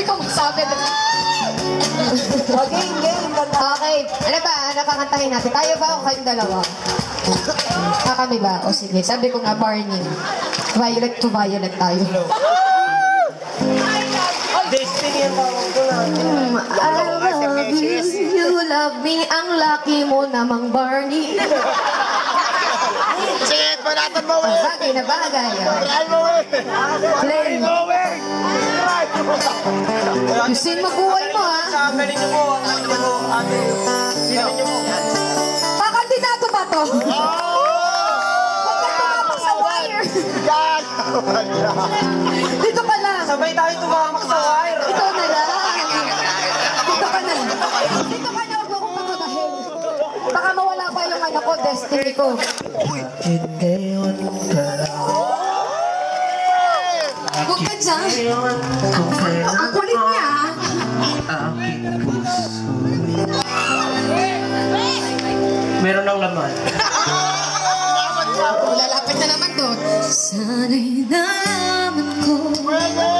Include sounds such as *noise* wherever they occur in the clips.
Sabi ko masabi. O, game, game. Ganda. Okay. Ano ba? Ano kakantahin natin? Tayo ba o kayong dalawa? Ah, kami ba? O sige. Sabi ko nga, Barney. Violet to violet tayo. Destiny ang tawag ko na. Hmm, I love you, you love me, ang laki mo namang Barney. Sige, panatan mo, we. Bagay na bagay. Ay mo, we. Play. Yusin mag-uway mo, ha? Sa galing niyo po. Niyo po? Ate. Galing niyo po. Kakandidato ba to? Huwag ka tumapak sa wire. Yan. Dito ka lang. Sabay tayo tumamak sa wire. Ito na lang. Dito ka na. Dito ka na. Huwag akong pagkabahin. Baka mawala pa yung ano ko, destiny ko. Ngayon ka Huwag ka dyan. Ang kulit niya. aking puso. Meron ng laman. *laughs* Lalapit na naman doon. Sana'y nalaman ko Dadating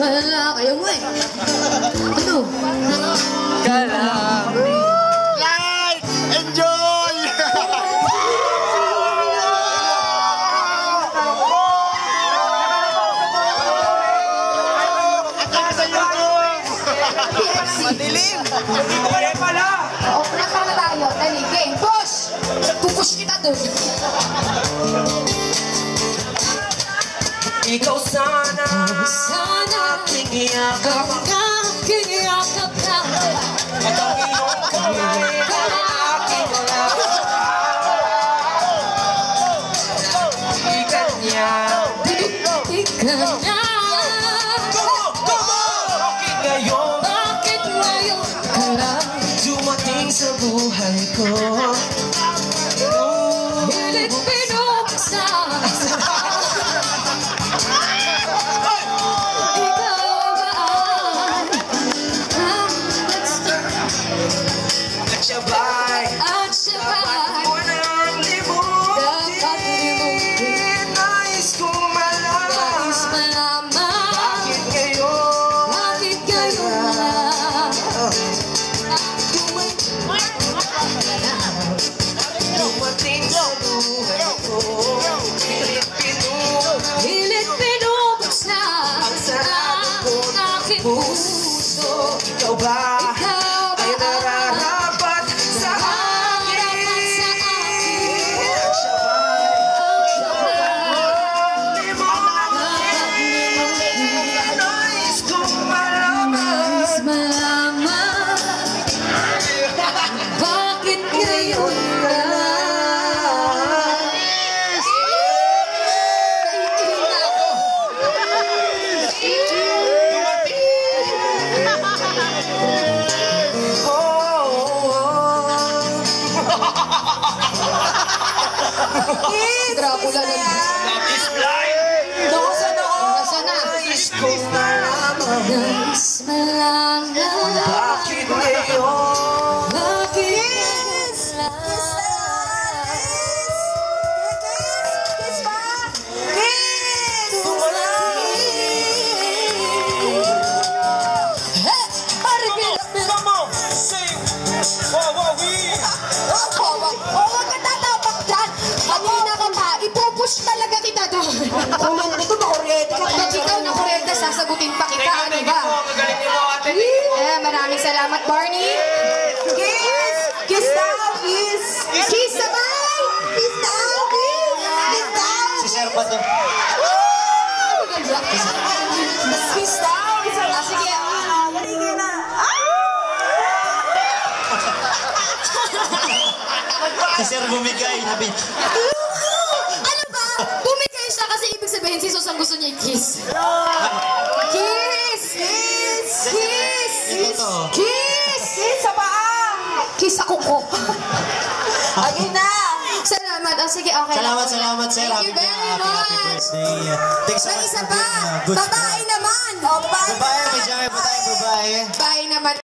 Wala kayo mo eh Ano? ka lang Light! Enjoy! PFC Hindi ko kaya pala O, na tayo Dali, game, push Pupush kita doon Chico Sana, Sana, King Yaka, King ko Ang aking puso Dracula na Doon sa noo. Nasaan na? Nais kong malaman Nais malaman Bakit ngayon natin pakita, Thank ano ba? Eh, maraming salamat, Barney. Kiss! Kiss daw, kiss! Kiss sabay! Kiss daw, kiss! Kiss! Si Sir pa to. Kiss daw! Ah, sige. Ah, ah, ah, Halika na. Si Sir bumigay na bitch. ano ba? Bumigay siya kasi ibig sabihin si Susan gusto niya i-kiss. Ko. *laughs* Ayun na! Salamat. Oh, sige, okay. Salamat, salamat, Sir. Thank you Happy, very happy, happy much. birthday. Thanks so much isa pa. Babae naman. O, bye! Babae, may dyan, babae, babae. Babae naman.